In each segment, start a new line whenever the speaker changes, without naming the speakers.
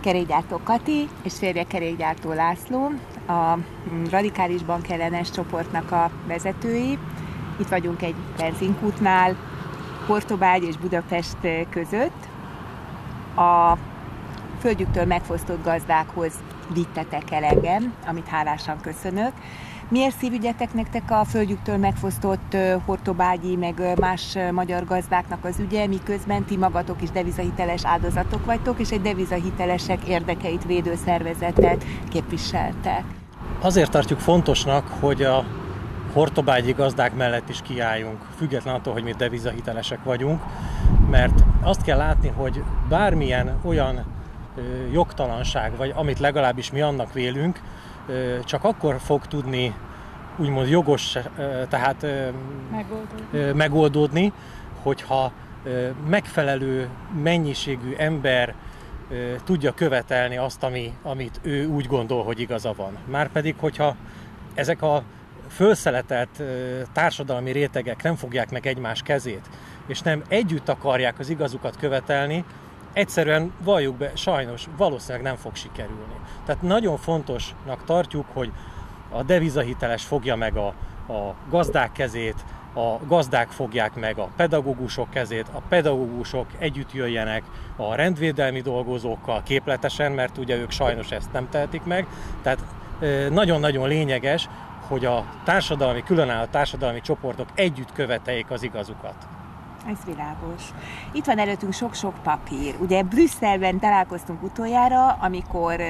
kerékgyártó Kati és férje kerékgyártó László, a radikális bankellenes csoportnak a vezetői. Itt vagyunk egy benzinkútnál, Portobágy és Budapest között. A földjüktől megfosztott gazdákhoz vittetek el engem, amit hálásan köszönök. Miért szívügyetek nektek a földjüktől megfosztott hortobágyi, meg más magyar gazdáknak az ügye, miközben ti magatok is devizahiteles áldozatok vagytok, és egy devizahitelesek érdekeit védő szervezetet képviseltek?
Azért tartjuk fontosnak, hogy a hortobágyi gazdák mellett is kiálljunk, független attól, hogy mi devizahitelesek vagyunk, mert azt kell látni, hogy bármilyen olyan jogtalanság, vagy amit legalábbis mi annak vélünk, csak akkor fog tudni úgymond jogos, tehát megoldódni, megoldódni hogyha megfelelő mennyiségű ember tudja követelni azt, ami, amit ő úgy gondol, hogy igaza van. Márpedig, hogyha ezek a fölszeletelt társadalmi rétegek nem fogják meg egymás kezét, és nem együtt akarják az igazukat követelni, egyszerűen valljuk be, sajnos valószínűleg nem fog sikerülni. Tehát nagyon fontosnak tartjuk, hogy a devizahiteles fogja meg a, a gazdák kezét, a gazdák fogják meg a pedagógusok kezét, a pedagógusok együtt jöjjenek a rendvédelmi dolgozókkal képletesen, mert ugye ők sajnos ezt nem tehetik meg. Tehát nagyon-nagyon lényeges, hogy a társadalmi, különálló társadalmi csoportok együtt követeljék az igazukat.
Ez világos. Itt van előttünk sok-sok papír. Ugye Brüsszelben találkoztunk utoljára, amikor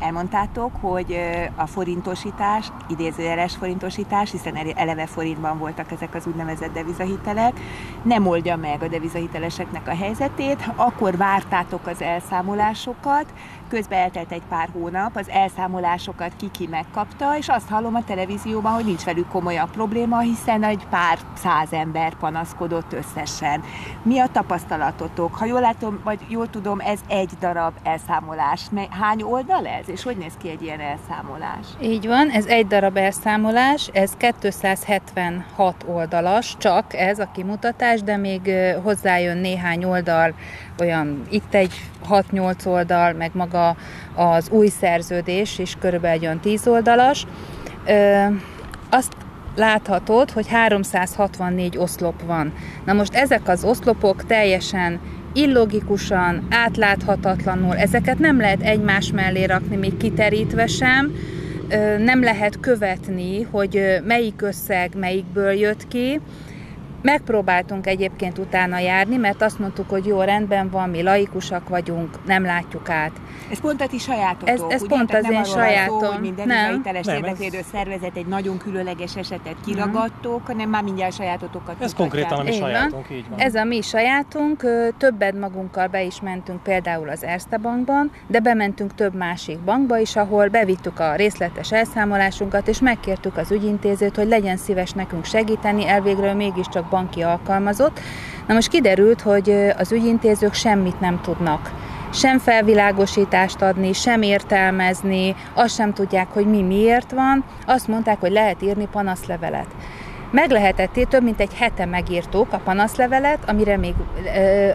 elmondtátok, hogy a forintosítás, idézőjeles forintosítás, hiszen eleve forintban voltak ezek az úgynevezett devizahitelek, nem oldja meg a devizahiteleseknek a helyzetét, akkor vártátok az elszámolásokat, közben eltelt egy pár hónap, az elszámolásokat kiki megkapta, és azt hallom a televízióban, hogy nincs velük komolyabb probléma, hiszen egy pár száz ember panaszkodott összesen. Mi a tapasztalatotok? Ha jól látom, vagy jól tudom, ez egy darab elszámolás. Hány oldal ez, és hogy néz ki egy ilyen elszámolás?
Így van, ez egy darab elszámolás, ez 276 oldalas, csak ez a kimutatás, de még hozzájön néhány oldal, olyan itt egy 6-8 oldal, meg maga az új szerződés is körülbelül olyan 10 oldalas. Ö, azt láthatod, hogy 364 oszlop van. Na most ezek az oszlopok teljesen illogikusan, átláthatatlanul, ezeket nem lehet egymás mellé rakni, még kiterítve sem, nem lehet követni, hogy melyik összeg melyikből jött ki, Megpróbáltunk egyébként utána járni, mert azt mondtuk, hogy jó, rendben van, mi laikusak vagyunk, nem látjuk át.
Ez pont a ti sajátotok,
Ez, ez pont az én sajátom. Szó, hogy
minden nem. hiteles érdekvédő ez... szervezet egy nagyon különleges esetet kiragadtok, mm. hanem már mindjárt sajátotokat
Ez konkrétan a mi sajátunk, így van.
Ez a mi sajátunk, többet magunkkal be is mentünk például az Erste bankban, de bementünk több másik bankba is, ahol bevittük a részletes elszámolásunkat, és megkértük az ügyintézőt, hogy legyen szíves nekünk segíteni, elvégről mégiscsak banki alkalmazott. Na most kiderült, hogy az ügyintézők semmit nem tudnak sem felvilágosítást adni, sem értelmezni, azt sem tudják, hogy mi miért van. Azt mondták, hogy lehet írni panaszlevelet. Meg lehetett, több mint egy hete megírtuk a panaszlevelet, amire még,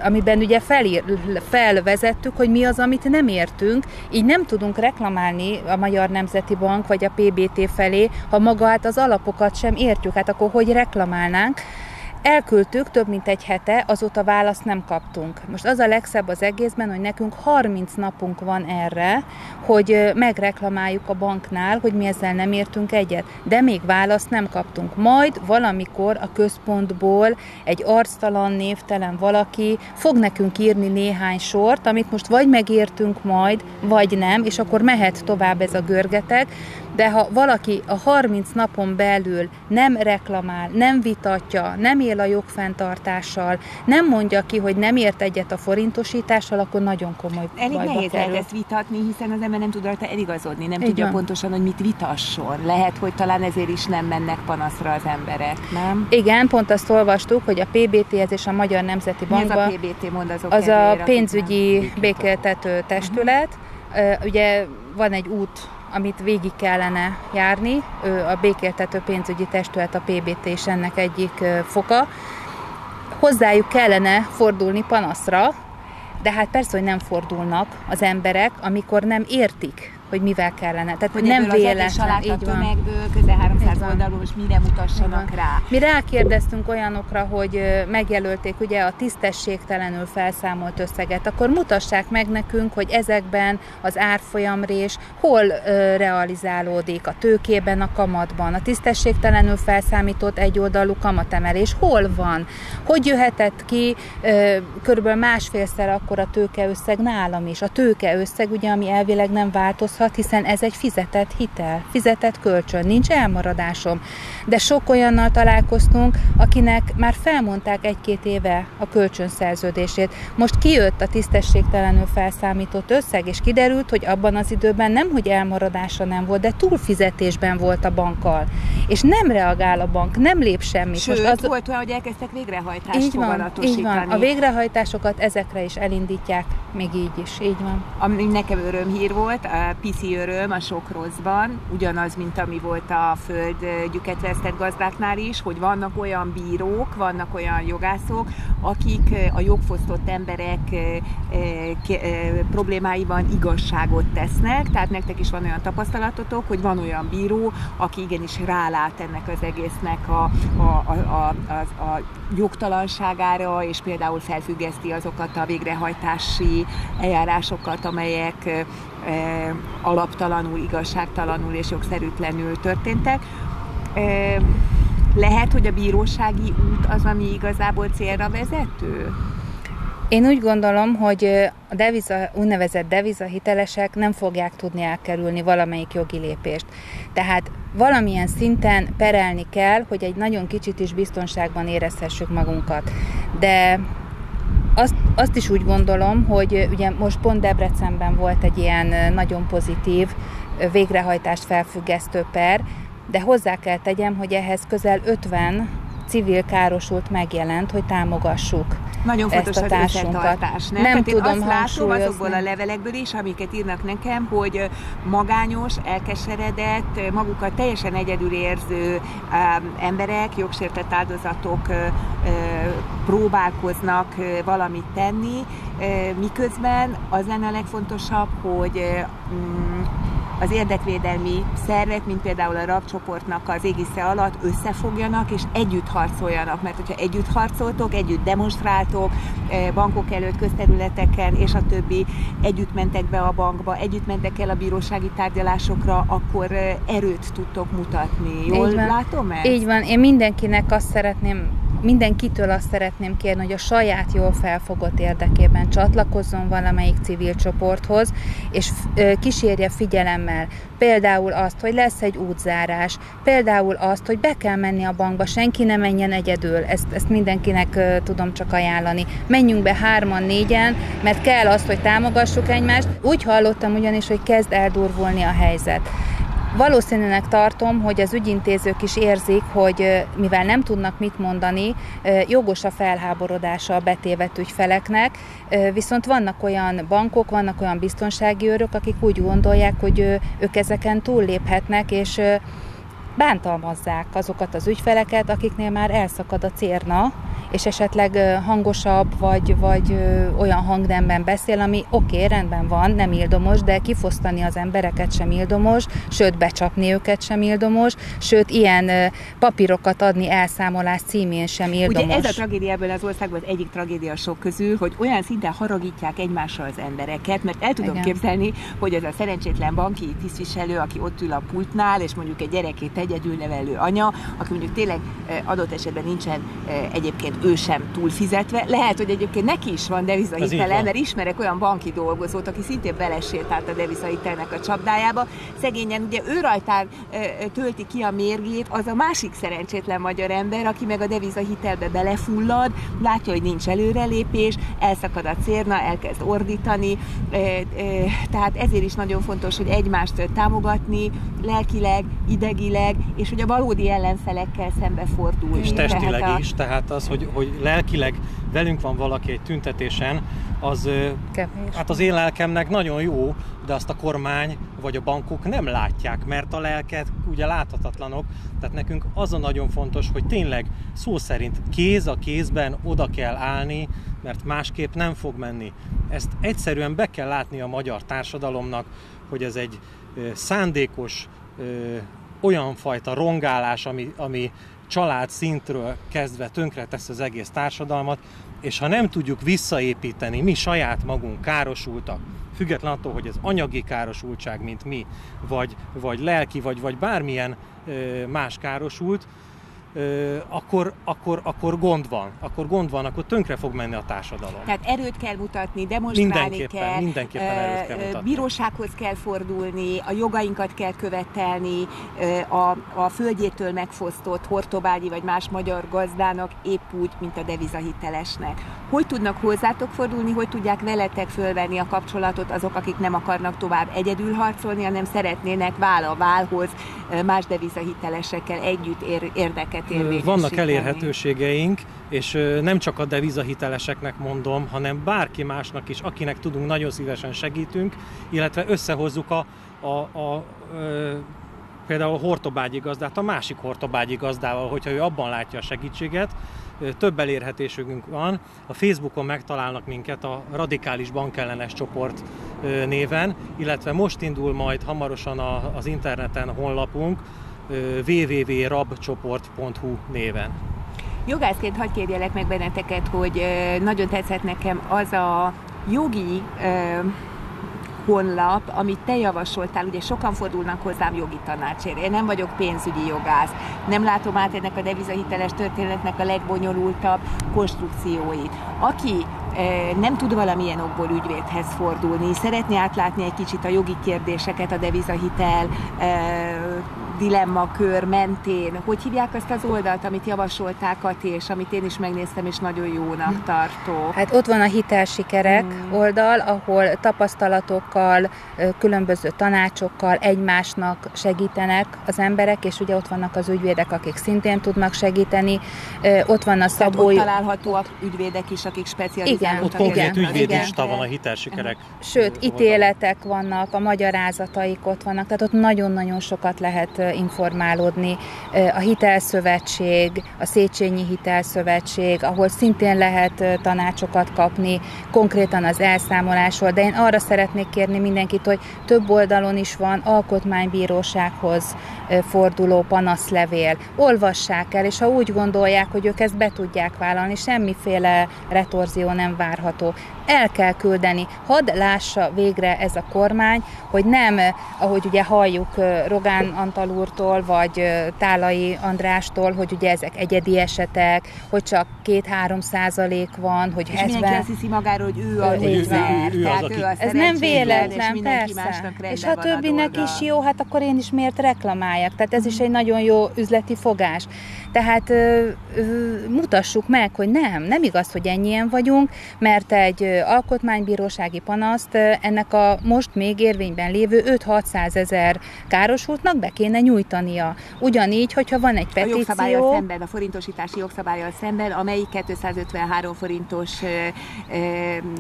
amiben ugye felír, felvezettük, hogy mi az, amit nem értünk, így nem tudunk reklamálni a Magyar Nemzeti Bank vagy a PBT felé, ha magát az alapokat sem értjük, hát akkor hogy reklamálnánk. Elküldtük több mint egy hete, azóta választ nem kaptunk. Most az a legszebb az egészben, hogy nekünk 30 napunk van erre, hogy megreklamáljuk a banknál, hogy mi ezzel nem értünk egyet, de még választ nem kaptunk. Majd valamikor a központból egy arctalan, névtelen valaki fog nekünk írni néhány sort, amit most vagy megértünk majd, vagy nem, és akkor mehet tovább ez a görgetek, de ha valaki a 30 napon belül nem reklamál, nem vitatja, nem él a jogfenntartással, nem mondja ki, hogy nem ért egyet a forintosítással, akkor nagyon komoly
Elég nehéz lehet ezt vitatni, hiszen az ember nem tud rajta eligazodni, nem Így tudja van. pontosan, hogy mit vitasson. Lehet, hogy talán ezért is nem mennek panaszra az emberek, nem?
Igen, pont azt olvastuk, hogy a PBT-hez és a Magyar Nemzeti Bankban...
Mi az a PBT, mond azok
Az a pénzügyi békéltető testület. Uh-huh. Ugye van egy út amit végig kellene járni. A békéltető pénzügyi testület, a PBT és ennek egyik foka. Hozzájuk kellene fordulni panaszra, de hát persze, hogy nem fordulnak az emberek, amikor nem értik, hogy mivel kellene.
Tehát hogy nem véletlen. Így van. tömegből közel 300 oldalról most mire mutassanak rá.
Mi rákérdeztünk olyanokra, hogy megjelölték ugye a tisztességtelenül felszámolt összeget, akkor mutassák meg nekünk, hogy ezekben az árfolyamrés hol ö, realizálódik a tőkében, a kamatban, a tisztességtelenül felszámított egyoldalú kamatemelés hol van, hogy jöhetett ki ö, körülbelül másfélszer akkor a tőkeösszeg nálam is. A tőkeösszeg ugye, ami elvileg nem változhat, változhat, hiszen ez egy fizetett hitel, fizetett kölcsön, nincs elmaradásom. De sok olyannal találkoztunk, akinek már felmondták egy-két éve a kölcsönszerződését. Most kijött a tisztességtelenül felszámított összeg, és kiderült, hogy abban az időben nem, hogy elmaradása nem volt, de túlfizetésben volt a bankkal. És nem reagál a bank, nem lép semmit.
Sőt, Most az... volt olyan, hogy elkezdtek végrehajtást így van,
így van. A végrehajtásokat ezekre is elindítják, még így is, így van.
Ami nekem örömhír volt, a pici öröm a sok rosszban, ugyanaz, mint ami volt a föld gyüketvesztett gazdáknál is, hogy vannak olyan bírók, vannak olyan jogászok, akik a jogfosztott emberek problémáiban igazságot tesznek, tehát nektek is van olyan tapasztalatotok, hogy van olyan bíró, aki igenis rálát ennek az egésznek a, a, a, a, a, a jogtalanságára, és például felfüggeszti azokat a végrehajtási eljárásokat, amelyek alaptalanul, igazságtalanul és jogszerűtlenül történtek. Lehet, hogy a bírósági út az, ami igazából célra vezető?
Én úgy gondolom, hogy a deviza, úgynevezett devizahitelesek nem fogják tudni elkerülni valamelyik jogi lépést. Tehát valamilyen szinten perelni kell, hogy egy nagyon kicsit is biztonságban érezhessük magunkat. De azt, azt is úgy gondolom, hogy ugye most pont Debrecenben volt egy ilyen nagyon pozitív végrehajtást felfüggesztő per, de hozzá kell tegyem, hogy ehhez közel 50 civil károsult megjelent, hogy támogassuk
nagyon fontos
ezt a társunkat.
Nem, nem tudom azt látom azokból a levelekből is, amiket írnak nekem, hogy magányos, elkeseredett, magukat teljesen egyedül érző emberek, jogsértett áldozatok próbálkoznak valamit tenni, miközben az lenne a legfontosabb, hogy mm, az érdekvédelmi szervek, mint például a rabcsoportnak az égisze alatt összefogjanak és együtt harcoljanak, mert hogyha együtt harcoltok, együtt demonstráltok, bankok előtt, közterületeken és a többi, együtt mentek be a bankba, együtt mentek el a bírósági tárgyalásokra, akkor erőt tudtok mutatni. Jól
Így van.
látom ezt?
Így van. Én mindenkinek azt szeretném mindenkitől azt szeretném kérni, hogy a saját jól felfogott érdekében csatlakozzon valamelyik civil csoporthoz, és kísérje figyelemmel például azt, hogy lesz egy útzárás, például azt, hogy be kell menni a bankba, senki ne menjen egyedül, ezt, ezt mindenkinek tudom csak ajánlani. Menjünk be hárman, négyen, mert kell azt, hogy támogassuk egymást. Úgy hallottam ugyanis, hogy kezd eldurvulni a helyzet. Valószínűleg tartom, hogy az ügyintézők is érzik, hogy mivel nem tudnak mit mondani, jogos a felháborodása a betévet ügyfeleknek, viszont vannak olyan bankok, vannak olyan biztonsági őrök, akik úgy gondolják, hogy ők ezeken túlléphetnek, és bántalmazzák azokat az ügyfeleket, akiknél már elszakad a cérna, és esetleg hangosabb, vagy, vagy olyan hangnemben beszél, ami oké, okay, rendben van, nem ildomos, de kifosztani az embereket sem ildomos, sőt, becsapni őket sem ildomos, sőt, ilyen papírokat adni elszámolás címén sem ildomos.
Ugye ez a tragédia ebből az országban az egyik tragédia sok közül, hogy olyan szinten haragítják egymásra az embereket, mert el tudom Igen. képzelni, hogy az a szerencsétlen banki tisztviselő, aki ott ül a pultnál, és mondjuk egy gyerekét egyedül nevelő anya, aki mondjuk tényleg adott esetben nincsen egyébként ő sem túl fizetve. Lehet, hogy egyébként neki is van devizahitele, mert ismerek olyan banki dolgozót, aki szintén belesétált a devizahitelnek a csapdájába. Szegényen ugye ő rajtán tölti ki a mérgét, az a másik szerencsétlen magyar ember, aki meg a devizahitelbe belefullad, látja, hogy nincs előrelépés, elszakad a cérna, elkezd ordítani, tehát ezért is nagyon fontos, hogy egymást támogatni, lelkileg, idegileg, és hogy a valódi ellenfelekkel szembe fordulni.
És testileg a... is, tehát az, hogy hogy lelkileg velünk van valaki egy tüntetésen, az,
Kevés.
hát az én lelkemnek nagyon jó, de azt a kormány vagy a bankok nem látják, mert a lelket ugye láthatatlanok, tehát nekünk az a nagyon fontos, hogy tényleg szó szerint kéz a kézben oda kell állni, mert másképp nem fog menni. Ezt egyszerűen be kell látni a magyar társadalomnak, hogy ez egy szándékos olyan fajta rongálás, ami, ami család szintről kezdve tönkre tesz az egész társadalmat, és ha nem tudjuk visszaépíteni, mi saját magunk károsultak, független attól, hogy ez anyagi károsultság, mint mi, vagy, vagy lelki, vagy, vagy bármilyen ö, más károsult, akkor, akkor, akkor gond van. Akkor gond van, akkor tönkre fog menni a társadalom.
Tehát erőt kell mutatni, demonstrálni
mindenképpen,
kell,
mindenképpen erőt kell mutatni.
bírósághoz kell fordulni, a jogainkat kell követelni, a, a földjétől megfosztott hortobágyi vagy más magyar gazdának épp úgy, mint a devizahitelesnek. Hogy tudnak hozzátok fordulni, hogy tudják veletek fölvenni a kapcsolatot azok, akik nem akarnak tovább egyedül harcolni, hanem szeretnének váll a válhoz más devizahitelesekkel együtt ér, érdeket
vannak elérhetőségeink, és nem csak a devizahiteleseknek mondom, hanem bárki másnak is, akinek tudunk, nagyon szívesen segítünk, illetve összehozzuk a, a, a, a például a hortobágyi gazdát a másik hortobágyi gazdával, hogyha ő abban látja a segítséget. Több elérhetőségünk van. A Facebookon megtalálnak minket a Radikális Bankellenes csoport néven, illetve most indul majd hamarosan az interneten honlapunk, www.rabcsoport.hu néven.
Jogászként hagyd kérjelek meg benneteket, hogy nagyon tetszett nekem az a jogi honlap, amit te javasoltál, ugye sokan fordulnak hozzám jogi tanácsért. Én nem vagyok pénzügyi jogász, nem látom át ennek a devizahiteles történetnek a legbonyolultabb konstrukcióit. Aki nem tud valamilyen okból ügyvédhez fordulni, szeretné átlátni egy kicsit a jogi kérdéseket, a devizahitel dilemmakör mentén, hogy hívják azt az oldalt, amit javasolták Kati, és amit én is megnéztem, és nagyon jónak tartok.
Hát ott van a hitelsikerek hmm. oldal, ahol tapasztalatokkal, különböző tanácsokkal egymásnak segítenek az emberek, és ugye ott vannak az ügyvédek, akik szintén tudnak segíteni. Ott van a szabói...
ott találhatóak ügyvédek is, akik specializáltak.
Igen, ott konkrét ügyvédlista van a hitelsikerek.
Sőt, ítéletek vannak, a magyarázataik ott vannak, tehát ott nagyon-nagyon sokat lehet informálódni. A Hitelszövetség, a Széchenyi Hitelszövetség, ahol szintén lehet tanácsokat kapni, konkrétan az elszámolásról, de én arra szeretnék kérni mindenkit, hogy több oldalon is van alkotmánybírósághoz forduló panaszlevél. Olvassák el, és ha úgy gondolják, hogy ők ezt be tudják vállalni, semmiféle retorzió nem várható el kell küldeni. Hadd lássa végre ez a kormány, hogy nem, ahogy ugye halljuk Rogán Antal úrtól, vagy Tálai Andrástól, hogy ugye ezek egyedi esetek, hogy csak két-három százalék van, hogy
és 70... mindenki azt hiszi magáról, hogy ő a lúzer, tehát ő a
Ez nem véletlen, persze. És ha többinek is jó, hát akkor én is miért reklamáljak? Tehát ez is egy nagyon jó üzleti fogás. Tehát ö, ö, mutassuk meg, hogy nem, nem igaz, hogy ennyien vagyunk, mert egy alkotmánybírósági panaszt ennek a most még érvényben lévő 5-600 ezer károsultnak be kéne nyújtania. Ugyanígy, hogyha van egy petíció... A
jogszabályal szemben, a forintosítási jogszabályal szemben, amelyik 253 forintos...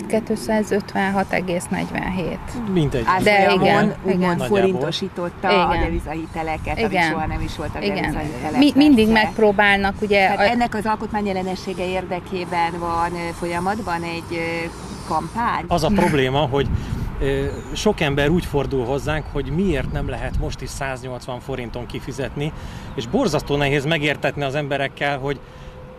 256,47.
Mindegy.
De igen, igen. forintosította igen. a devizahiteleket, igen. soha nem is volt a devizahitelek.
Mi, mindig megpróbálnak, ugye...
Hát a... ennek az alkotmányellenessége érdekében van folyamatban egy kampány?
Az a probléma, hogy sok ember úgy fordul hozzánk, hogy miért nem lehet most is 180 forinton kifizetni, és borzasztó nehéz megértetni az emberekkel, hogy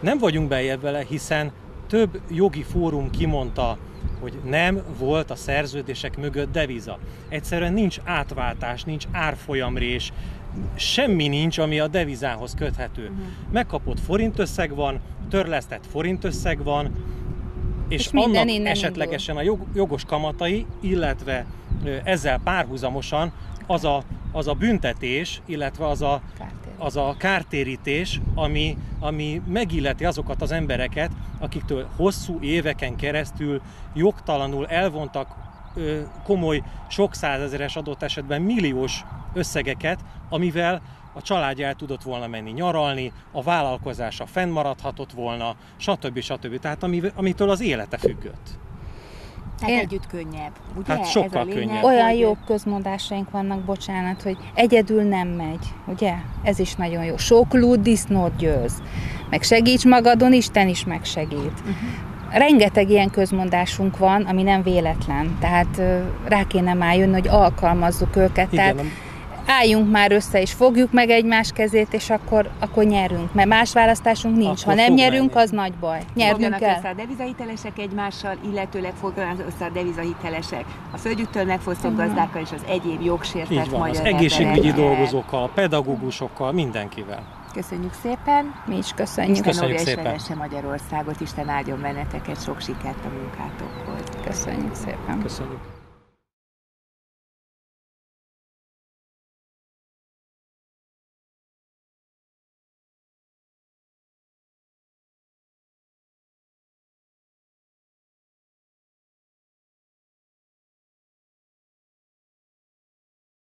nem vagyunk bejebb vele, hiszen több jogi fórum kimondta, hogy nem volt a szerződések mögött deviza. Egyszerűen nincs átváltás, nincs árfolyamrés, semmi nincs, ami a devizához köthető. Uh-huh. Megkapott forintösszeg van, törlesztett forintösszeg van, és, és annak esetlegesen indul. a jogos kamatai, illetve ezzel párhuzamosan az a, az a büntetés, illetve az a, az a kártérítés, ami, ami megilleti azokat az embereket, akiktől hosszú éveken keresztül jogtalanul elvontak komoly, sok százezeres adott esetben milliós összegeket, amivel a családja el tudott volna menni nyaralni, a vállalkozása fennmaradhatott volna, stb. stb. Tehát amitől az élete függött.
Tehát Én... együtt könnyebb, ugye?
Hát sokkal Ez a lényeg, könnyebb.
Olyan jó közmondásaink vannak, bocsánat, hogy egyedül nem megy, ugye? Ez is nagyon jó. Sok lúd disznót győz. Meg segíts magadon, Isten is megsegít. Uh-huh. Rengeteg ilyen közmondásunk van, ami nem véletlen. Tehát rá kéne már jönni, hogy alkalmazzuk őket. Igen, Tehát álljunk már össze, és fogjuk meg egymás kezét, és akkor, akkor nyerünk. Mert más választásunk nincs. Akkor ha nem nyerünk, menni. az nagy baj. Nyernünk kell.
össze a devizahitelesek egymással, illetőleg foglalnak össze a devizahitelesek a földjüktől megfosztott gazdákkal és az egyéb jogsértett
van, magyar az egészségügyi emberek. dolgozókkal, pedagógusokkal, mindenkivel.
Köszönjük szépen.
Mi is köszönjük.
Isten
köszönjük
szépen. Magyarországot, Isten áldjon benneteket, sok sikert a munkátokhoz.
Köszönjük szépen.
Köszönjük.